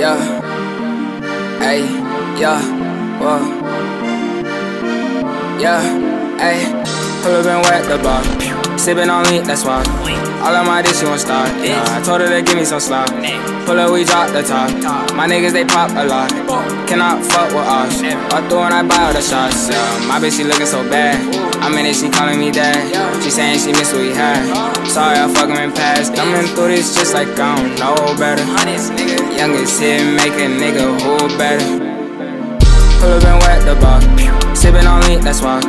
Yeah. Hey, yeah, whoa. Yeah, hey. Pull up and wet the bar. Sippin' on lean, that's why. All of my dish, you won't start. Yeah, I told her to give me some slop. Pull up, we drop the top. My niggas, they pop a lot. Cannot fuck with us. I throw and I buy all the shots. Yeah, my bitch, she looking so bad. I'm in it, she calling me dad. She saying she miss what we had. Sorry, I fuck him in past. Coming through this just like I don't know better. Youngest hit, make a nigga who better. Pull up and wet the bar. Sippin' on lean, that's why.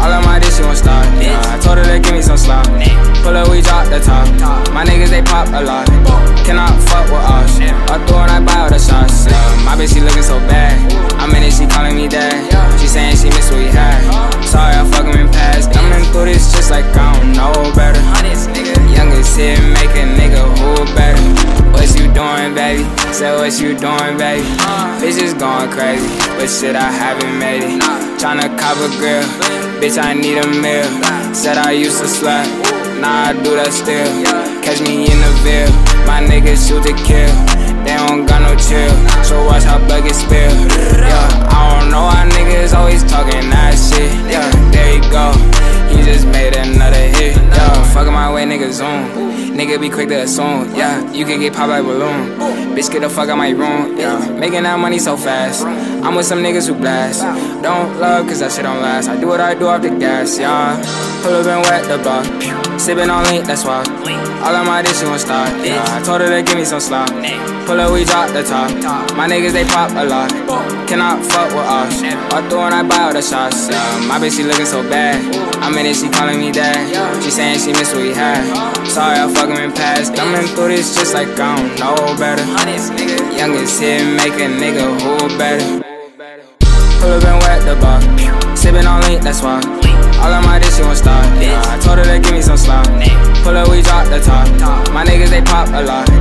All of my dish, you won't start. Yeah, I told her to give me some slop. Pull up, we drop the top. My niggas, they pop a lot. Cannot fuck Say what you doing, baby. Uh. Bitches going crazy, but shit, I haven't made it. Uh. Tryna cop a grill, bitch, I need a meal. Said I used to slap, nah, I do that still. Catch me in the Ville, my niggas shoot to kill. They don't got no chill, so watch how blood get spilled. Yeah, I don't know why niggas always talking that shit. Yeah, there you go. He just made another hit. Yeah, fucking my way, nigga zoom. Nigga be quick to assume. Yeah, you can get popped like balloon. Bitch, get the fuck out my room. Yeah, making that money so fast. I'm with some niggas who blast. Don't love, cause that shit don't last. I do what I do off the gas, yeah. Pull up and wet the bar. Sippin' on lean, that's why. All of my dish, you won't start. Yeah, I told her to give me some slop. Pull up, we drop the top. My niggas, they pop a lot. Cannot fuck with us. I throw and I buy all the shots. Yeah, my bitch, she looking so bad. I'm in it, she calling me dad. She saying she miss what had. Sorry, I fuck him in past. Coming through this just like I don't know better. Youngest hit, make a nigga who better. Pull up and wet the bar. Sippin' on lean, that's why. All of my dish, won't. Yeah, I told her to give me some slop. Pull up, we drop the top. My niggas, they pop a lot.